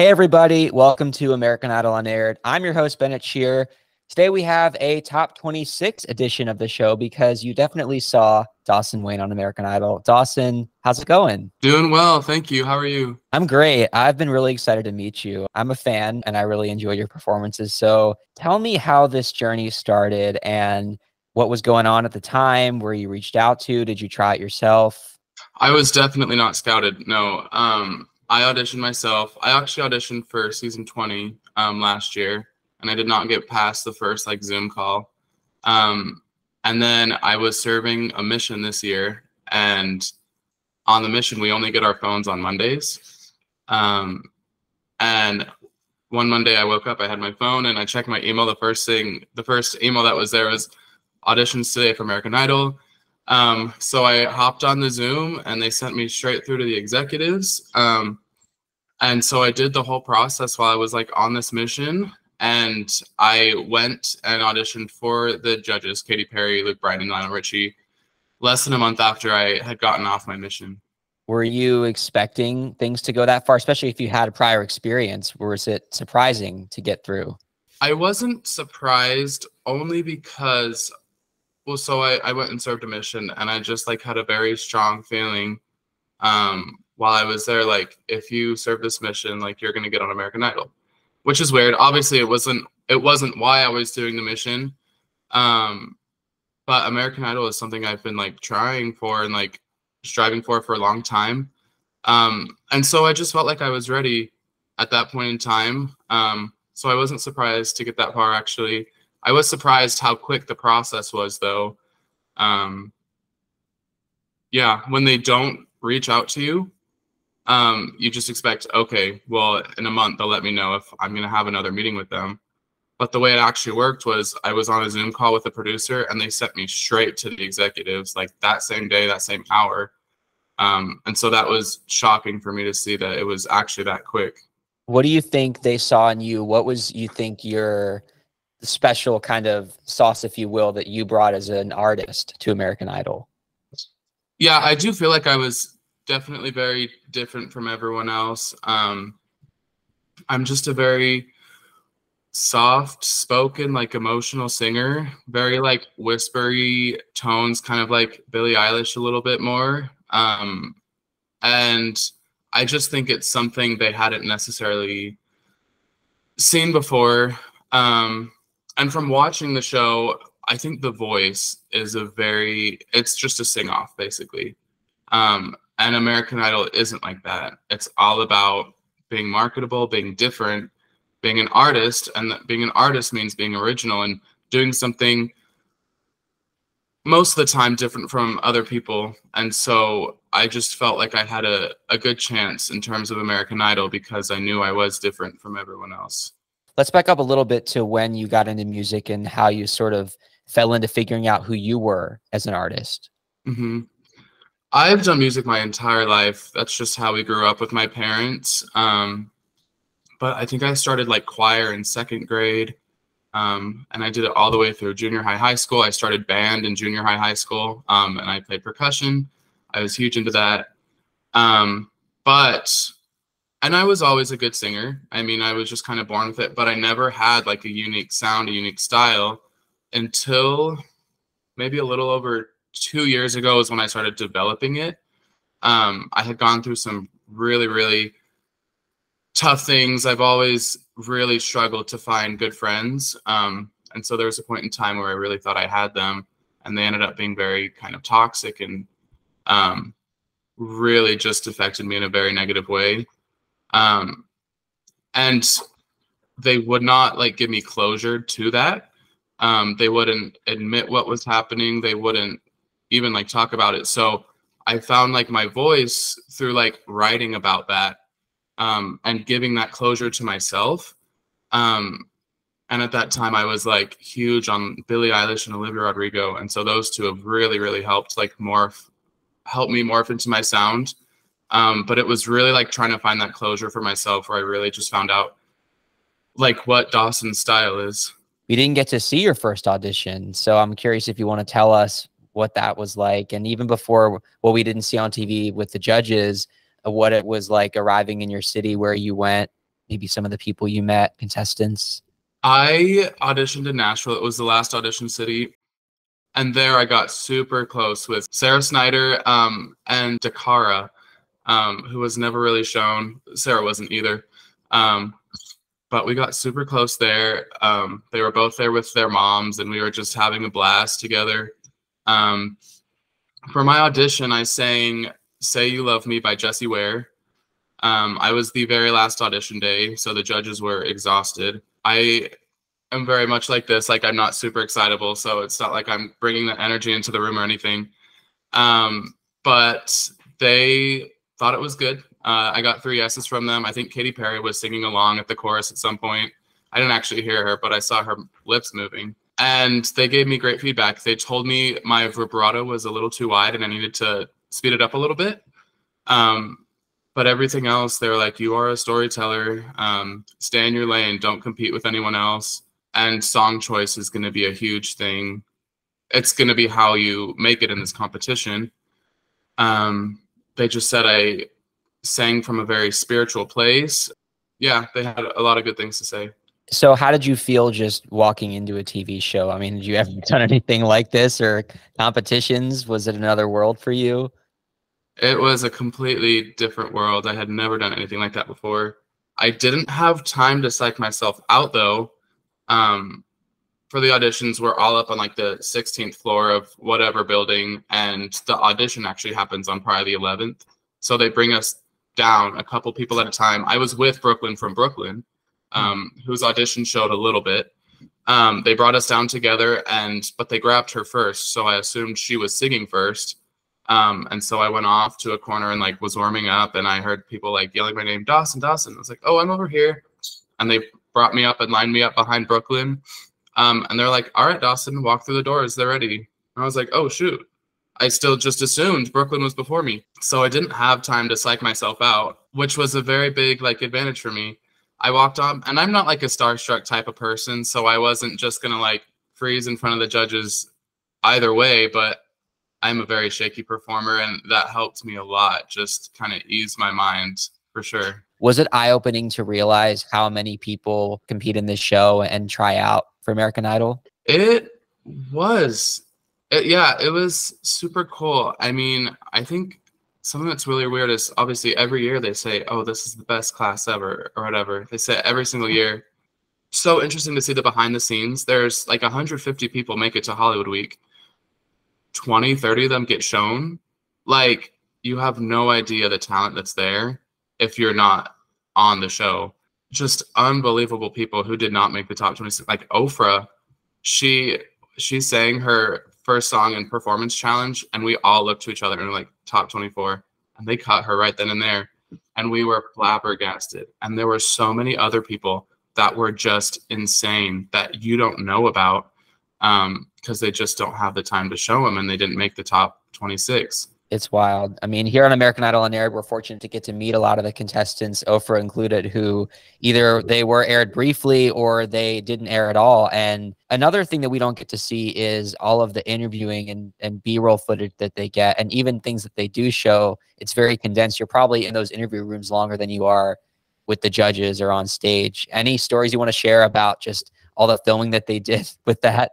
Hey, everybody. Welcome to American Idol Unaired. I'm your host, Bennett Scheer. Today, we have a top 26 edition of the show because you definitely saw Dawson Wayne on American Idol. Dawson, how's it going? Doing well. Thank you. How are you? I'm great. I've been really excited to meet you. I'm a fan and I really enjoy your performances. So tell me how this journey started and what was going on at the time, where you reached out to. Did you try it yourself? I was definitely not scouted. No. Um, I auditioned myself. I actually auditioned for season 20 um, last year, and I did not get past the first like Zoom call. Um, and then I was serving a mission this year, and on the mission we only get our phones on Mondays. Um, and one Monday I woke up, I had my phone, and I checked my email. The first thing, the first email that was there was auditions today for American Idol. Um, so I hopped on the Zoom and they sent me straight through to the executives. Um, and so I did the whole process while I was like on this mission. And I went and auditioned for the judges, Katy Perry, Luke Bryan, and Lionel Richie, less than a month after I had gotten off my mission. Were you expecting things to go that far, especially if you had a prior experience? Or was it surprising to get through? I wasn't surprised only because well, so I, I went and served a mission and I just like had a very strong feeling um, while I was there, like if you serve this mission, like you're gonna get on American Idol, which is weird. Obviously, it wasn't it wasn't why I was doing the mission, um, but American Idol is something I've been like trying for and like striving for for a long time, um, and so I just felt like I was ready at that point in time. Um, so I wasn't surprised to get that far actually. I was surprised how quick the process was, though. Um, yeah, when they don't reach out to you, um, you just expect, okay, well, in a month they'll let me know if I'm going to have another meeting with them. But the way it actually worked was I was on a Zoom call with the producer, and they sent me straight to the executives, like that same day, that same hour. Um, and so that was shocking for me to see that it was actually that quick. What do you think they saw in you? What was you think your special kind of sauce, if you will, that you brought as an artist to American Idol? Yeah, I do feel like I was definitely very different from everyone else. Um, I'm just a very soft spoken, like emotional singer, very like whispery tones, kind of like Billie Eilish a little bit more. Um, and I just think it's something they hadn't necessarily seen before. Um, and from watching the show, I think the voice is a very it's just a sing off basically. Um, and American Idol isn't like that. It's all about being marketable, being different, being an artist, and being an artist means being original and doing something most of the time different from other people. And so I just felt like I had a, a good chance in terms of American Idol because I knew I was different from everyone else let's back up a little bit to when you got into music and how you sort of fell into figuring out who you were as an artist. Mm-hmm. I've done music my entire life. That's just how we grew up with my parents. Um, but I think I started like choir in second grade. Um, and I did it all the way through junior high, high school. I started band in junior high, high school, um, and I played percussion. I was huge into that. Um, but and I was always a good singer. I mean, I was just kind of born with it, but I never had like a unique sound, a unique style until maybe a little over two years ago is when I started developing it. Um, I had gone through some really, really tough things. I've always really struggled to find good friends. Um, and so there was a point in time where I really thought I had them, and they ended up being very kind of toxic and um, really just affected me in a very negative way um, and they would not like give me closure to that. Um, they wouldn't admit what was happening. They wouldn't even like talk about it. So I found like my voice through like writing about that um, and giving that closure to myself. Um, and at that time, I was like huge on Billie Eilish and Olivia Rodrigo, and so those two have really, really helped like morph, help me morph into my sound. Um, but it was really like trying to find that closure for myself where I really just found out like what Dawson's style is. We didn't get to see your first audition. So I'm curious if you want to tell us what that was like. And even before what we didn't see on TV with the judges, uh, what it was like arriving in your city where you went. maybe some of the people you met, contestants? I auditioned in Nashville. It was the last audition city. And there I got super close with Sarah Snyder um, and Dakara, um, who was never really shown. Sarah wasn't either. Um, but we got super close there. Um, they were both there with their moms, and we were just having a blast together. Um, for my audition, I sang Say You Love Me by Jessie Ware. Um, I was the very last audition day, so the judges were exhausted. I am very much like this, like I'm not super excitable, so it's not like I'm bringing the energy into the room or anything. Um, but they thought it was good. Uh, I got three yeses from them. I think Katy Perry was singing along at the chorus at some point. I didn't actually hear her, but I saw her lips moving. And they gave me great feedback. They told me my vibrato was a little too wide and I needed to speed it up a little bit. Um, but everything else, they were like, you are a storyteller. Um, stay in your lane. Don't compete with anyone else. And song choice is going to be a huge thing. It's going to be how you make it in this competition. Um, they just said I sang from a very spiritual place. Yeah, they had a lot of good things to say. So, how did you feel just walking into a TV show? I mean, did you ever done anything like this or competitions? Was it another world for you? It was a completely different world. I had never done anything like that before. I didn't have time to psych myself out though. Um, for the auditions, we're all up on like the 16th floor of whatever building, and the audition actually happens on probably the 11th. So they bring us down a couple people at a time. I was with Brooklyn from Brooklyn, um, whose audition showed a little bit. Um, they brought us down together, and but they grabbed her first, so I assumed she was singing first. Um, and so I went off to a corner and like was warming up, and I heard people like yelling my name, Dawson, Dawson. I was like, "Oh, I'm over here," and they brought me up and lined me up behind Brooklyn. Um, and they're like, "All right, Dawson, walk through the doors. They're ready." And I was like, "Oh shoot!" I still just assumed Brooklyn was before me. So I didn't have time to psych myself out, which was a very big like advantage for me. I walked on and I'm not like a starstruck type of person, so I wasn't just going to like freeze in front of the judges either way, but I'm a very shaky performer and that helped me a lot just kind of ease my mind for sure. Was it eye-opening to realize how many people compete in this show and try out for American Idol? It was it, yeah, it was super cool. I mean, I think something that's really weird is obviously every year they say, "Oh, this is the best class ever" or whatever. They say every single year. So interesting to see the behind the scenes. There's like 150 people make it to Hollywood Week. 20, 30 of them get shown. Like you have no idea the talent that's there if you're not on the show. Just unbelievable people who did not make the top 26. Like Ofra, she she sang her first song in performance challenge, and we all looked to each other and were like, top 24. And they cut her right then and there. And we were flabbergasted. And there were so many other people that were just insane that you don't know about because um, they just don't have the time to show them and they didn't make the top 26 it's wild. I mean, here on American Idol Unaired, we're fortunate to get to meet a lot of the contestants, Ofra included, who either they were aired briefly or they didn't air at all. And another thing that we don't get to see is all of the interviewing and, and B-roll footage that they get, and even things that they do show. It's very condensed. You're probably in those interview rooms longer than you are with the judges or on stage. Any stories you want to share about just all the filming that they did with that?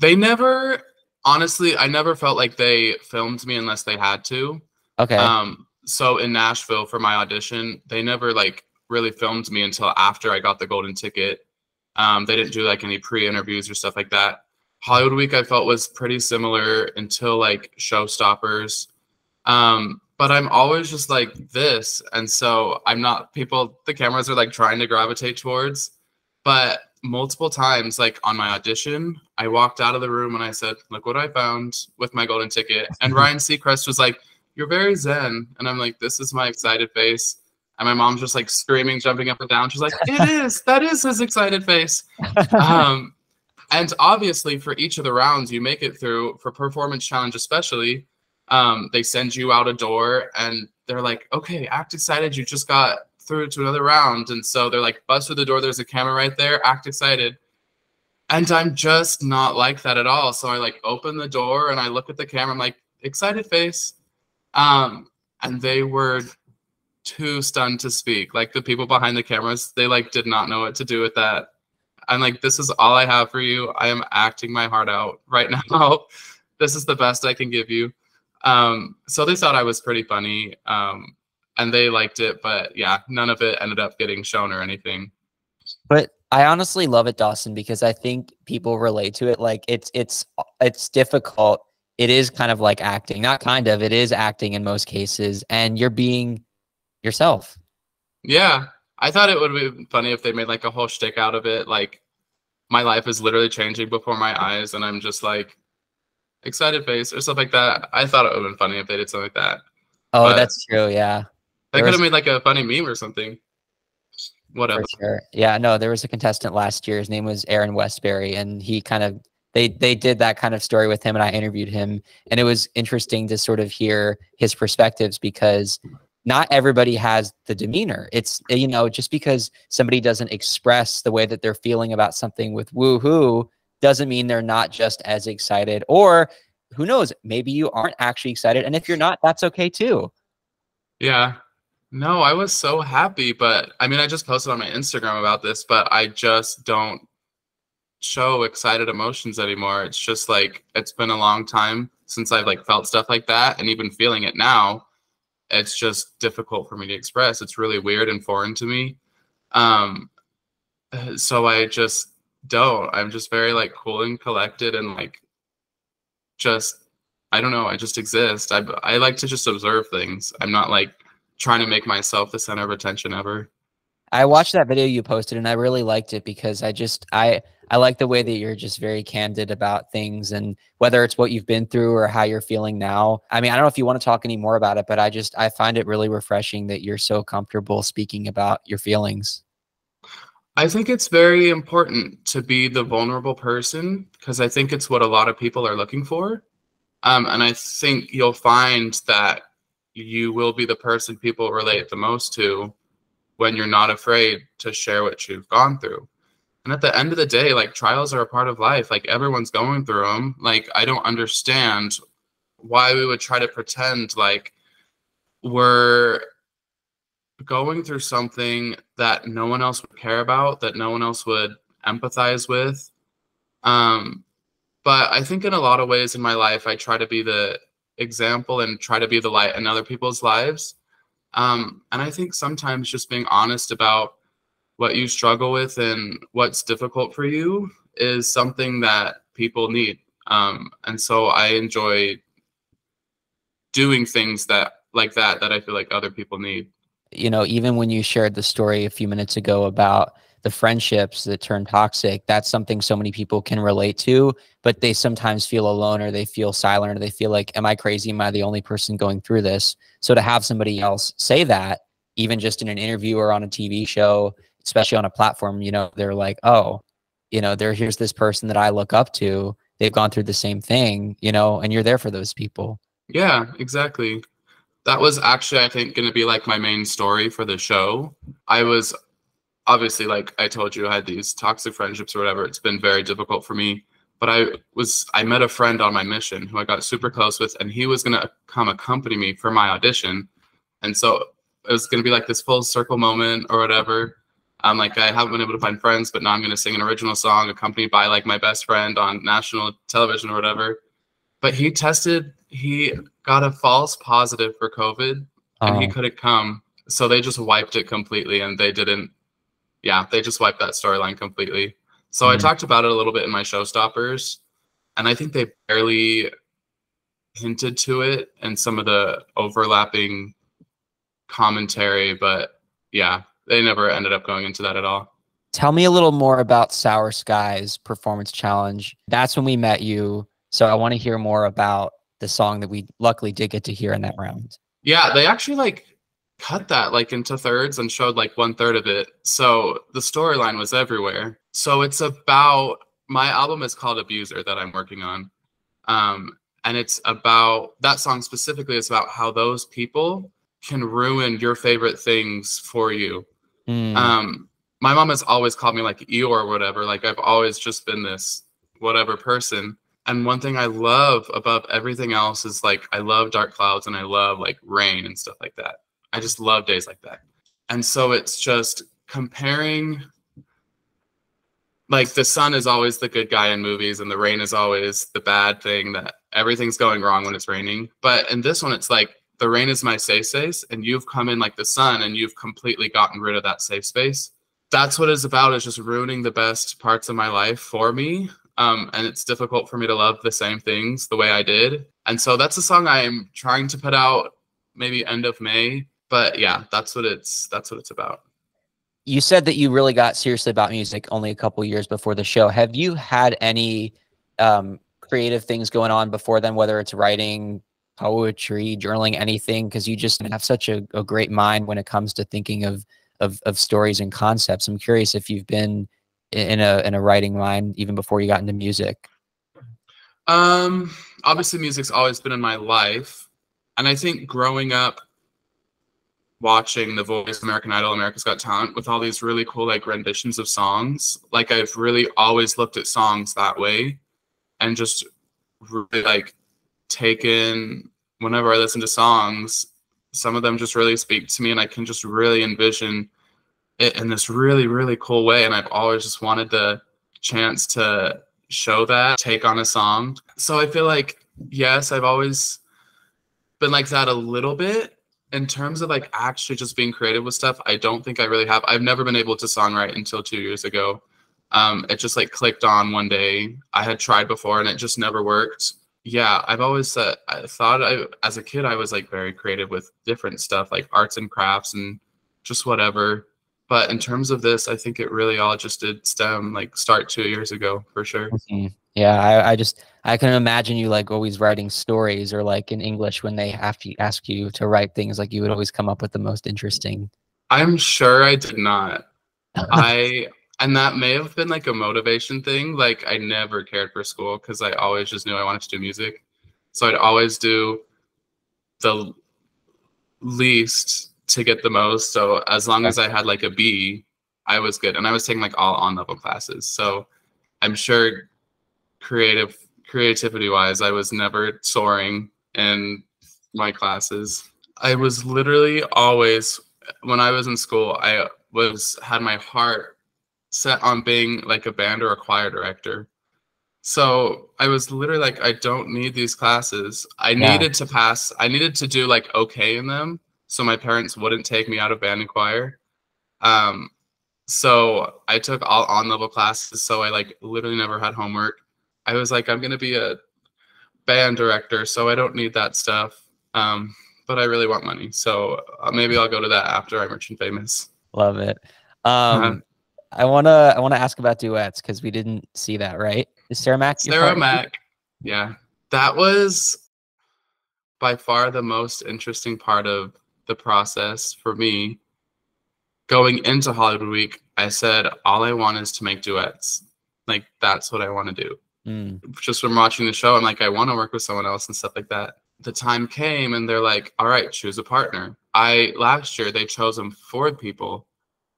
They never honestly, I never felt like they filmed me unless they had to. Okay. Um, so in Nashville for my audition, they never like really filmed me until after I got the golden ticket. Um, they didn't do like any pre-interviews or stuff like that. Hollywood Week I felt was pretty similar until like Showstoppers. Um, but I'm always just like this, and so I'm not people. The cameras are like trying to gravitate towards, but multiple times, like on my audition, I walked out of the room and I said, "Look what I found with my golden ticket." And Ryan Seacrest was like, "You're very zen," and I'm like, "This is my excited face." And my mom's just like screaming, jumping up and down. She's like, "It is. That is his excited face." Um, and obviously, for each of the rounds you make it through, for performance challenge especially, um, they send you out a door and they're like, "Okay, act excited. You just got through to another round. And so they're like, bust through the door. There's a camera right there. Act excited. And I'm just not like that at all. So I like open the door and I look at the camera. I'm like, excited face. Um, and they were too stunned to speak. Like the people behind the cameras, they like did not know what to do with that. I'm like, this is all I have for you. I am acting my heart out right now. this is the best I can give you. Um, so they thought I was pretty funny. Um, and they liked it, but yeah, none of it ended up getting shown or anything. But I honestly love it, Dawson, because I think people relate to it. Like it's it's it's difficult. It is kind of like acting, not kind of. It is acting in most cases, and you're being yourself. Yeah, I thought it would be funny if they made like a whole shtick out of it. Like my life is literally changing before my eyes, and I'm just like excited face or stuff like that. I thought it would have been funny if they did something like that. Oh, but that's true. Yeah, they could have made like a funny meme or something. Whatever. Sure. Yeah, no, there was a contestant last year. His name was Aaron Westbury, and he kind of they they did that kind of story with him, and I interviewed him, and it was interesting to sort of hear his perspectives because not everybody has the demeanor. It's you know just because somebody doesn't express the way that they're feeling about something with woohoo doesn't mean they're not just as excited. Or who knows, maybe you aren't actually excited, and if you're not, that's okay too. Yeah. No, I was so happy, but I mean, I just posted on my Instagram about this, but I just don't show excited emotions anymore. It's just like it's been a long time since I've like felt stuff like that, and even feeling it now it's just difficult for me to express. It's really weird and foreign to me. Um, so I just don't. I'm just very like cool and collected and like just I don't know. I just exist. I I like to just observe things. I'm not like trying to make myself the center of attention ever. I watched that video you posted and I really liked it because I just I I like the way that you're just very candid about things and whether it's what you've been through or how you're feeling now. I mean, I don't know if you want to talk any more about it, but I just I find it really refreshing that you're so comfortable speaking about your feelings. I think it's very important to be the vulnerable person because I think it's what a lot of people are looking for. Um, and I think you'll find that you will be the person people relate the most to when you're not afraid to share what you've gone through. And at the end of the day, like trials are a part of life. Like everyone's going through them. Like I don't understand why we would try to pretend like we're going through something that no one else would care about, that no one else would empathize with. Um, but I think in a lot of ways in my life, I try to be the example and try to be the light in other people's lives. Um, and I think sometimes just being honest about what you struggle with and what's difficult for you is something that people need. Um, and so I enjoy doing things that like that that I feel like other people need. You know, even when you shared the story a few minutes ago about the friendships that turn toxic, that's something so many people can relate to, but they sometimes feel alone or they feel silent or they feel like, am I crazy? Am I the only person going through this? So to have somebody else say that, even just in an interview or on a TV show, especially on a platform, you know, they're like, oh, you know, there here's this person that I look up to. They've gone through the same thing, you know, and you're there for those people. Yeah, exactly. That was actually, I think, going to be like my main story for the show. I was obviously, like I told you, I had these toxic friendships or whatever. It's been very difficult for me. But I was, I met a friend on my mission who I got super close with, and he was going to come accompany me for my audition. And so it was going to be like this full circle moment or whatever. I'm like, I haven't been able to find friends, but now I'm going to sing an original song accompanied by like my best friend on national television or whatever. But he tested, he got a false positive for COVID and he oh. couldn't come. So they just wiped it completely and they didn't yeah, they just wiped that storyline completely. So mm-hmm. I talked about it a little bit in my showstoppers, and I think they barely hinted to it and some of the overlapping commentary, but yeah, they never ended up going into that at all. Tell me a little more about Sour Skies Performance Challenge. That's when we met you. So I want to hear more about the song that we luckily did get to hear in that round. Yeah, they actually like cut that like into thirds and showed like one third of it. So the storyline was everywhere. So it's about my album is called Abuser that I'm working on. Um, and it's about that song specifically is about how those people can ruin your favorite things for you. Mm. Um, my mom has always called me like Eeyore or whatever. Like I've always just been this whatever person. And one thing I love above everything else is like I love dark clouds and I love like rain and stuff like that. I just love days like that. And so it's just comparing like the sun is always the good guy in movies and the rain is always the bad thing that everything's going wrong when it's raining. But in this one, it's like the rain is my safe space and you've come in like the sun and you've completely gotten rid of that safe space. That's what it's about is just ruining the best parts of my life for me. Um, and it's difficult for me to love the same things the way I did. And so that's a song I'm trying to put out maybe end of May. But yeah, that's what it's that's what it's about you said that you really got seriously about music only a couple years before the show. Have you had any um, creative things going on before then, whether it's writing, poetry, journaling, anything? Because you just have such a, a, great mind when it comes to thinking of, of of stories and concepts. I'm curious if you've been in a in a writing mind even before you got into music. Um, obviously, music's always been in my life, and I think growing up watching The Voice, American Idol, America's Got Talent with all these really cool like renditions of songs. Like I've really always looked at songs that way and just really like taken whenever I listen to songs, some of them just really speak to me and I can just really envision it in this really, really cool way. And I've always just wanted the chance to show that, take on a song. So I feel like, yes, I've always been like that a little bit in terms of like actually just being creative with stuff, I don't think I really have. I've never been able to songwrite until two years ago. Um, it just like clicked on one day. I had tried before and it just never worked. Yeah, I've always said I thought I as a kid I was like very creative with different stuff like arts and crafts and just whatever. But in terms of this, I think it really all just did stem like start two years ago for sure. Mm-hmm. Yeah, I, I just I can imagine you like always writing stories or like in English when they have to ask you to write things like you would always come up with the most interesting. I'm sure I did not. I and that may have been like a motivation thing. Like I never cared for school because I always just knew I wanted to do music. So I'd always do the least to get the most. So as long as I had like a B, I was good. And I was taking like all on level classes. So I'm sure creative creativity wise i was never soaring in my classes. I was literally always when i was in school i was had my heart set on being like a band or a choir director. So i was literally like i don't need these classes. I yeah. needed to pass i needed to do like okay in them so my parents wouldn't take me out of band and choir. Um so i took all on level classes so i like literally never had homework I was like, I'm gonna be a band director, so I don't need that stuff. Um, but I really want money, so uh, maybe I'll go to that after I'm rich and famous. Love it. Um, uh-huh. I wanna I wanna ask about duets because we didn't see that, right? Is Sarah Mac? Sarah Mac, yeah, that was by far the most interesting part of the process for me. Going into Hollywood Week, I said all I want is to make duets. Like that's what I want to do. Mm. Just from watching the show, I'm like, I want to work with someone else and stuff like that. The time came and they're like, all right, choose a partner. I last year they chose them four people.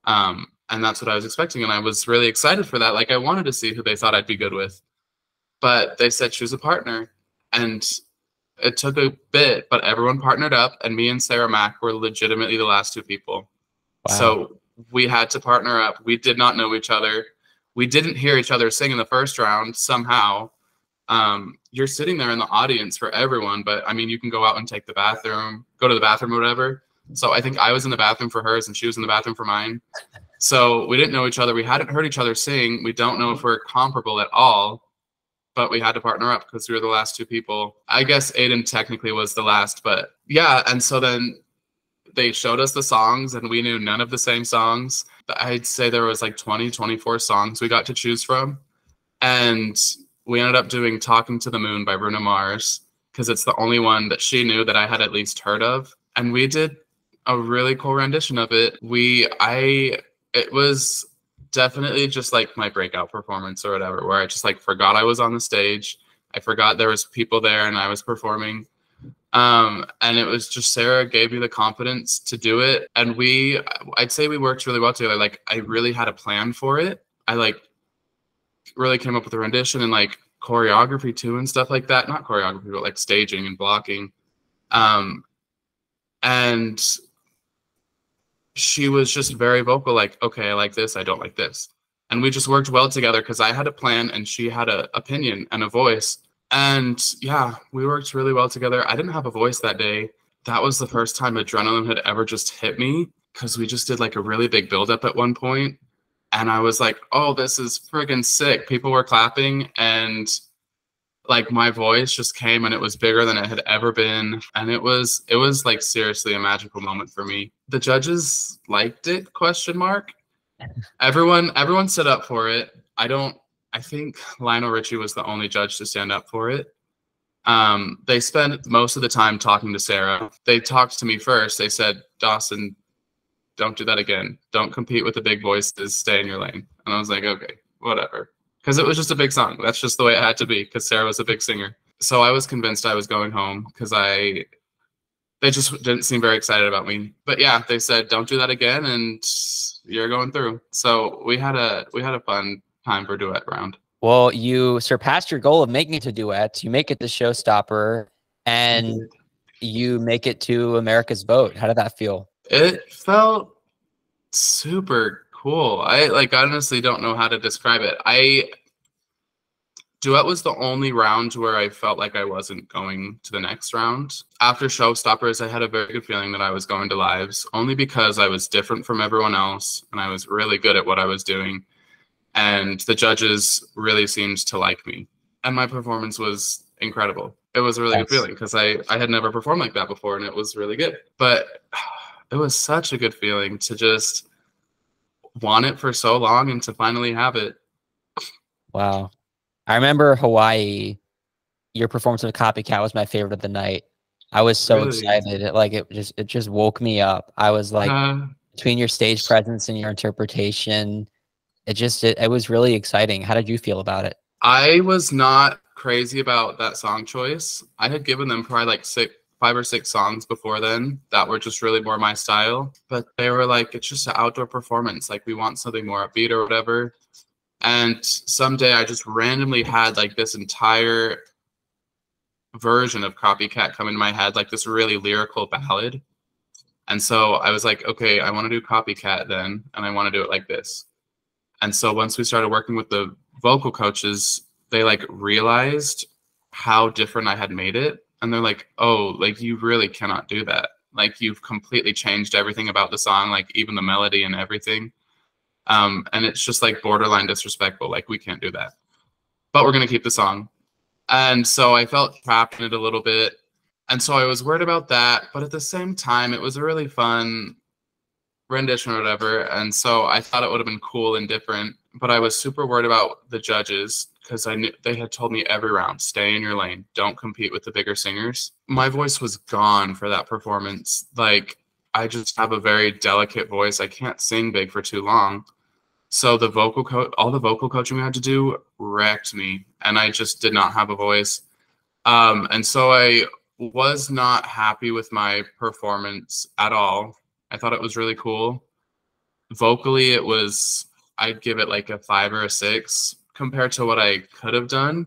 Um, and that's what I was expecting. And I was really excited for that. Like I wanted to see who they thought I'd be good with. But they said choose a partner. And it took a bit, but everyone partnered up, and me and Sarah Mac were legitimately the last two people. Wow. So we had to partner up. We did not know each other we didn't hear each other sing in the first round somehow. Um, you're sitting there in the audience for everyone, but I mean, you can go out and take the bathroom, go to the bathroom or whatever. So I think I was in the bathroom for hers and she was in the bathroom for mine. So we didn't know each other. We hadn't heard each other sing. We don't know if we're comparable at all, but we had to partner up because we were the last two people. I guess Aiden technically was the last, but yeah. And so then they showed us the songs and we knew none of the same songs. I'd say there was like 20, 24 songs we got to choose from. And we ended up doing Talking to the Moon by Bruno Mars because it's the only one that she knew that I had at least heard of. And we did a really cool rendition of it. We, I, it was definitely just like my breakout performance or whatever, where I just like forgot I was on the stage. I forgot there was people there and I was performing um, and it was just Sarah gave me the confidence to do it. And we, I'd say we worked really well together. Like I really had a plan for it. I like really came up with a rendition and like choreography too and stuff like that. Not choreography, but like staging and blocking. Um, and she was just very vocal, like, okay, I like this, I don't like this. And we just worked well together because I had a plan and she had an opinion and a voice. And yeah, we worked really well together. I didn't have a voice that day. That was the first time adrenaline had ever just hit me because we just did like a really big buildup at one point and I was like, "Oh, this is friggin' sick!" People were clapping, and like my voice just came, and it was bigger than it had ever been, and it was it was like seriously a magical moment for me. The judges liked it? Question mark. Everyone everyone stood up for it. I don't. I think Lionel Richie was the only judge to stand up for it. Um, they spent most of the time talking to Sarah. They talked to me first. They said, Dawson, don't do that again. Don't compete with the big voices. Stay in your lane. And I was like, okay, whatever. Because it was just a big song. That's just the way it had to be because Sarah was a big singer. So I was convinced I was going home because I, they just didn't seem very excited about me. But yeah, they said, don't do that again. And you're going through. So we had a, we had a fun time for duet round. Well, you surpassed your goal of making it to duets. You make it to showstopper and you make it to America's Vote. How did that feel? It felt super cool. I like honestly don't know how to describe it. I duet was the only round where I felt like I wasn't going to the next round. After showstoppers, I had a very good feeling that I was going to lives, only because I was different from everyone else and I was really good at what I was doing. And the judges really seemed to like me. And my performance was incredible. It was a really good feeling because I, I had never performed like that before and it was really good. But it was such a good feeling to just want it for so long and to finally have it. Wow. I remember Hawaii, your performance of Copycat was my favorite of the night. I was so really? excited. It, like it just it just woke me up. I was like uh, between your stage presence and your interpretation, it just it, it was really exciting. How did you feel about it? I was not crazy about that song choice. I had given them probably like six five or six songs before then that were just really more my style. But they were like, it's just an outdoor performance. Like we want something more upbeat or whatever. And someday I just randomly had like this entire version of Copycat come into my head, like this really lyrical ballad. And so I was like, okay, I want to do Copycat then, and I want to do it like this. And so once we started working with the vocal coaches, they like realized how different I had made it and they're like, "Oh, like you really cannot do that. Like you've completely changed everything about the song, like even the melody and everything." Um, and it's just like borderline disrespectful. Like we can't do that, but we're gonna keep the song. And so I felt trapped in it a little bit, and so I was worried about that. But at the same time, it was a really fun rendition or whatever, and so I thought it would have been cool and different. But I was super worried about the judges because I knew they had told me every round, stay in your lane, don't compete with the bigger singers. My voice was gone for that performance. Like I just have a very delicate voice. I can't sing big for too long. So the vocal coach, all the vocal coaching we had to do wrecked me, and I just did not have a voice. Um, and so I was not happy with my performance at all. I thought it was really cool. Vocally, it was I'd give it like a five or a six compared to what I could have done.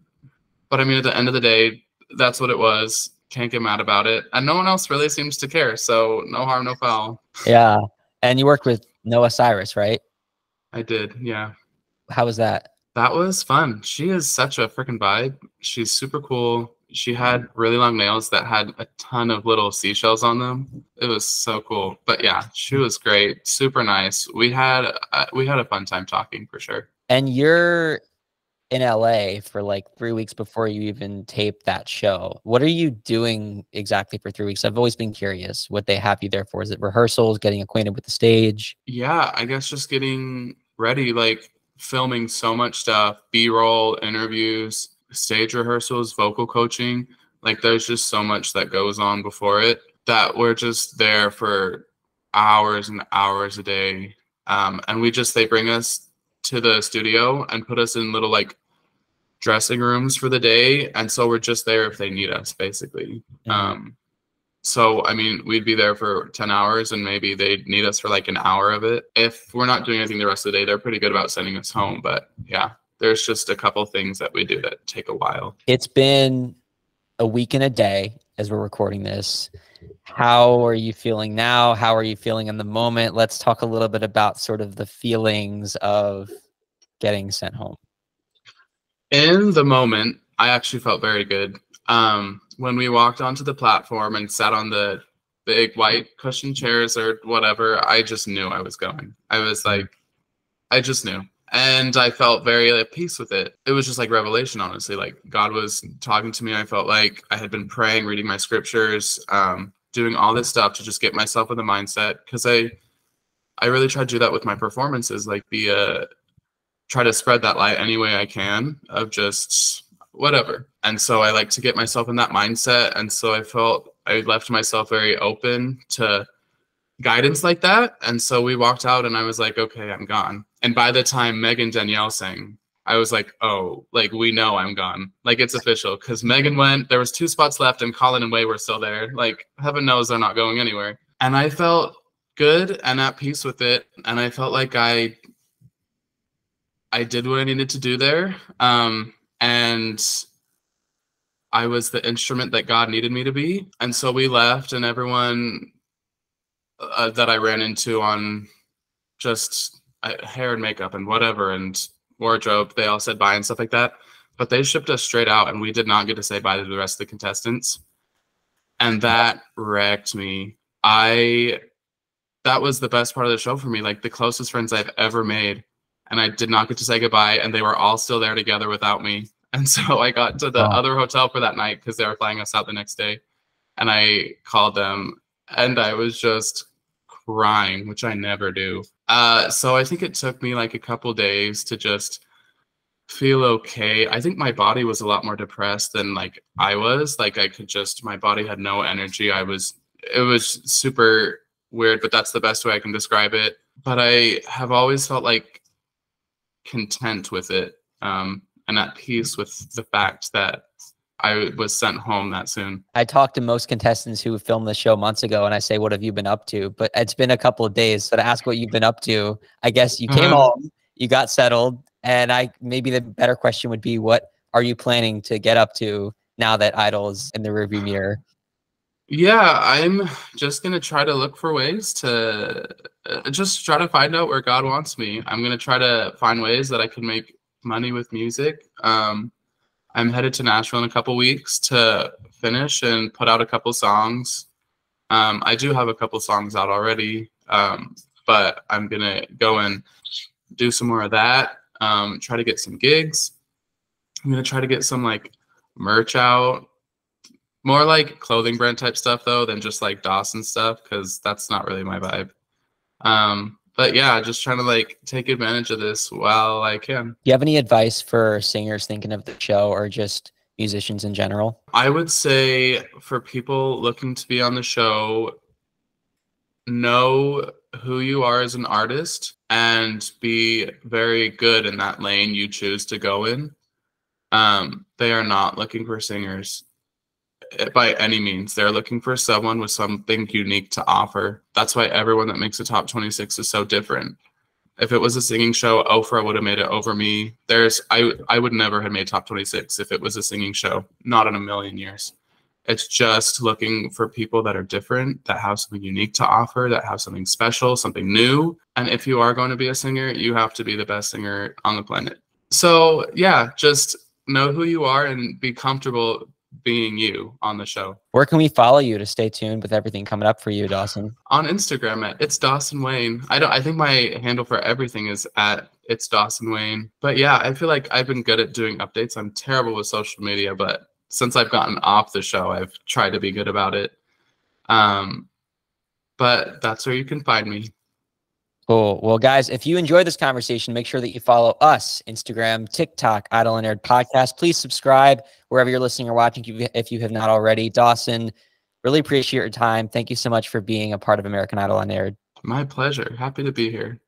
But I mean, at the end of the day, that's what it was. Can't get mad about it. And no one else really seems to care. So no harm, no foul. Yeah. And you worked with Noah Cyrus, right? I did. Yeah. How was that? That was fun. She is such a freaking vibe. She's super cool. She had really long nails that had a ton of little seashells on them. It was so cool. But yeah, she was great. Super nice. We had uh, we had a fun time talking for sure. And you're in LA for like three weeks before you even tape that show. What are you doing exactly for three weeks? I've always been curious what they have you there for. Is it rehearsals, getting acquainted with the stage? Yeah, I guess just getting ready, like filming so much stuff, B roll, interviews, stage rehearsals, vocal coaching. Like there's just so much that goes on before it that we're just there for hours and hours a day. Um, and we just, they bring us to the studio and put us in little like dressing rooms for the day and so we're just there if they need us basically mm-hmm. um so i mean we'd be there for 10 hours and maybe they'd need us for like an hour of it if we're not doing anything the rest of the day they're pretty good about sending us home but yeah there's just a couple things that we do that take a while it's been a week and a day as we're recording this. How are you feeling now? How are you feeling in the moment? Let's talk a little bit about sort of the feelings of getting sent home. In the moment, I actually felt very good. Um, when we walked onto the platform and sat on the big white cushion chairs or whatever, I just knew I was going. I was like, I just knew. And I felt very at peace with it. It was just like revelation, honestly. Like God was talking to me. I felt like I had been praying, reading my scriptures, um, doing all this stuff to just get myself in the mindset. Because I, I really try to do that with my performances, like be a, try to spread that light any way I can of just whatever. And so I like to get myself in that mindset. And so I felt I left myself very open to guidance like that. And so we walked out and I was like, okay, I'm gone. And by the time Megan Danielle sang, I was like, oh, like we know I'm gone. Like it's official. Cause Megan went, there was two spots left and Colin and Wé were still there. Like heaven knows they're not going anywhere. And I felt good and at peace with it. And I felt like I I did what I needed to do there. Um, and I was the instrument that God needed me to be. And so we left, and everyone uh, that I ran into on just uh, hair and makeup and whatever and wardrobe, they all said bye and stuff like that. But they shipped us straight out, and we did not get to say bye to the rest of the contestants. And that wrecked me. I, that was the best part of the show for me. Like the closest friends I've ever made. And I did not get to say goodbye, and they were all still there together without me. And so I got to the other hotel for that night because they were flying us out the next day. And I called them and I was just crying, which I never do. Uh, so I think it took me like a couple days to just feel okay. I think my body was a lot more depressed than like I was. Like I could just, my body had no energy. I was, it was super weird, but that's the best way I can describe it. But I have always felt like content with it. Um, and at peace with the fact that I was sent home that soon. I talked to most contestants who filmed the show months ago, and I say, "What have you been up to?" But it's been a couple of days, so to ask what you've been up to, I guess you came uh-huh. home, you got settled, and I maybe the better question would be, "What are you planning to get up to now that Idol's in the rearview mirror?" Yeah, I'm just gonna try to look for ways to uh, just try to find out where God wants me. I'm gonna try to find ways that I can make money with music. Um, I'm headed to Nashville in a couple weeks to finish and put out a couple songs. Um, I do have a couple songs out already, um, but I'm gonna go and do some more of that. Um, try to get some gigs. I'm gonna try to get some like merch out, more like clothing brand type stuff though than just like Dawson stuff because that's not really my vibe. Um, but yeah, just trying to like take advantage of this while I can. Do you have any advice for singers thinking of the show or just musicians in general? I would say for people looking to be on the show, know who you are as an artist and be very good in that lane you choose to go in. Um, they are not looking for singers Eh, by any means. They're looking for someone with something unique to offer. That's why everyone that makes a top 26 is so different. If it was a singing show, Ofra would have made it over me. There's I I would never have made top 26 if it was a singing show. Not in a million years. It's just looking for people that are different, that have something unique to offer, that have something special, something new. And if you are going to be a singer, you have to be the best singer on the planet. So, yeah, just know who you are and be comfortable being you on the show. Where can we follow you to stay tuned with everything coming up for you, Dawson? On Instagram at it's Dawson Wayne. I don't I think my handle for everything is at it's Dawson Wayne. But yeah, I feel like I've been good at doing updates. I'm terrible with social media, but since I've gotten off the show, I've tried to be good about it. Um but that's where you can find me. Cool. Well, guys, if you enjoyed this conversation, make sure that you follow us Instagram, TikTok, Idol Unaired Podcast. Please subscribe wherever you're listening or watching if you have not already. Dawson, really appreciate your time. Thank you so much for being a part of American Idol Unaired. My pleasure. Happy to be here.